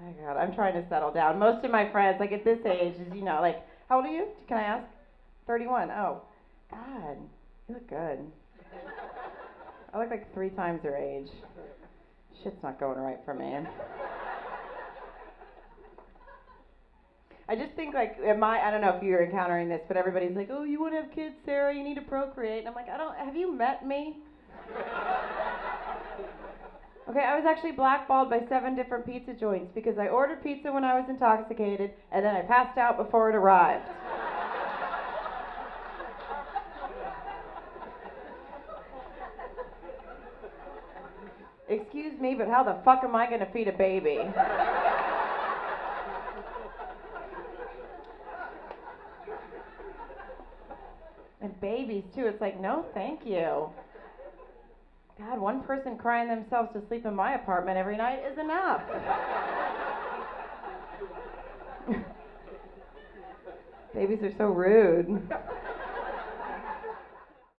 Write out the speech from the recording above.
Oh God, I'm trying to settle down. Most of my friends, like at this age, is you know, like, how old are you? Can I ask? 31. Oh, God, you look good. I look like three times your age. Shit's not going right for me. I just think like am I I don't know if you're encountering this, but everybody's like, "Oh, you want to have kids, Sarah? You need to procreate." And I'm like, "I don't have you met me?" Okay, I was actually blackballed by seven different pizza joints because I ordered pizza when I was intoxicated and then I passed out before it arrived. Excuse me, but how the fuck am I going to feed a baby? and babies too. It's like, no, thank you. God, one person crying themselves to sleep in my apartment every night is enough. Babies are so rude.